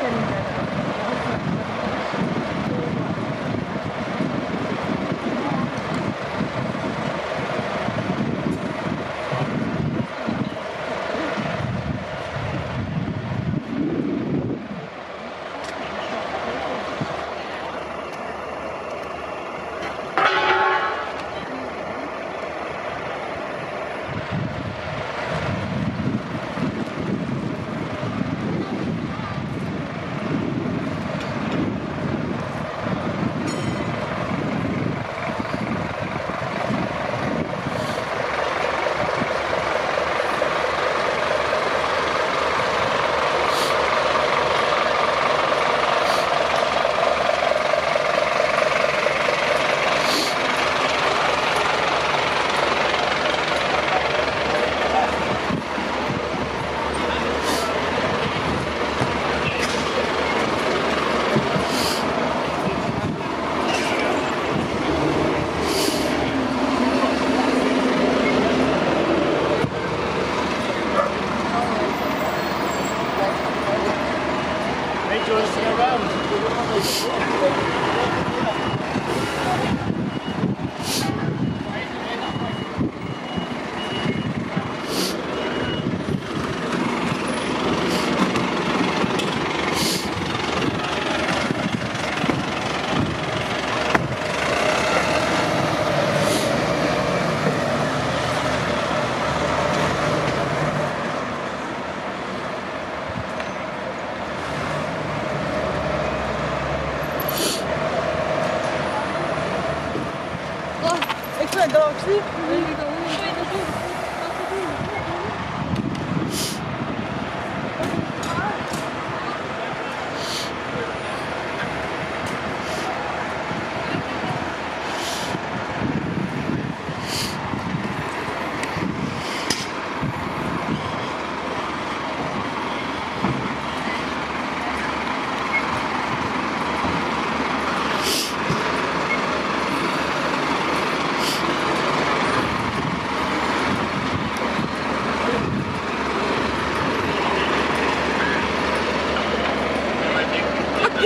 ってるんじゃか Rejoicing around. Vielen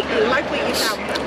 likely you have